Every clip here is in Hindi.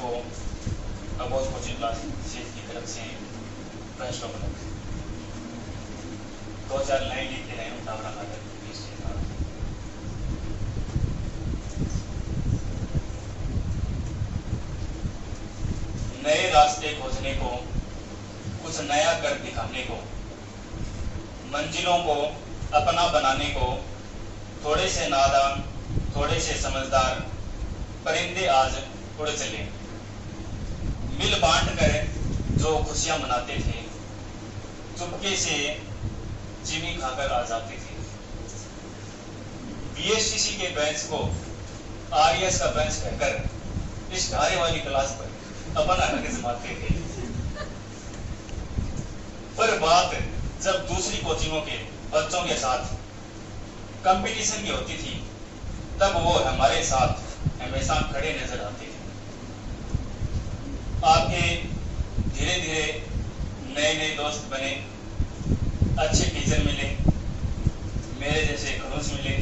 को अबोध कोचिंग क्लास की तरफ़ से बेस्ट ऑफ़ लक दो चार लाइन लिख के रहे हूँ टावरा खातर नए रास्ते खोजने को, कुछ नया कर दिखाने को, मंजिलों को अपना बनाने को, थोड़े से नादान, थोड़े से समझदार परिंदे आज उड़ चले। कर जो खुशियाँ मनाते थे, चुपके से चीनी खाकर आ जाते थे। बीएसटीसी के बेंच को आरएस का बेंच कहकर इस ढारे वाली क्लास पर अपना हक जमाते थे। पर बात जब दूसरी कोचिंगों के बच्चों के साथ कंपटीशन की होती थी, तब वो हमारे साथ हमेशा खड़े नज़र आते थे आपके धीरे नए नए दोस्त बने, अच्छे टीचर मिले, मेरे जैसे खड़ूस मिले,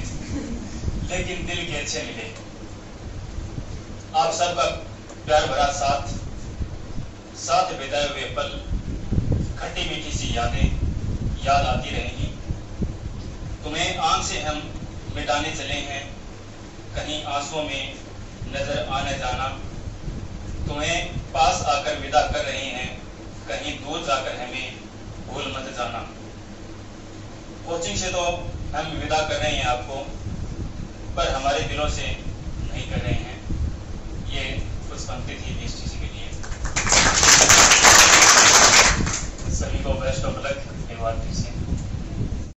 लेकिन दिल के अच्छे मिले। आप सबका प्यार भरा साथ साथ बिताए हुए पल, खट्टी मीठी सी यादें याद आती रहेंगी। तुम्हें आँख से हम मिटाने चले हैं, कहीं आंसुओं में नज़र आने जाना। तुम्हें पास आकर विदा कर रहे हैं कहीं दूर जाकर हमें भूल मत जाना। कोचिंग से तो हम विदा कर रहे हैं आपको, पर हमारे दिलों से नहीं कर रहे हैं। ये कुछ पंक्ति थी बीस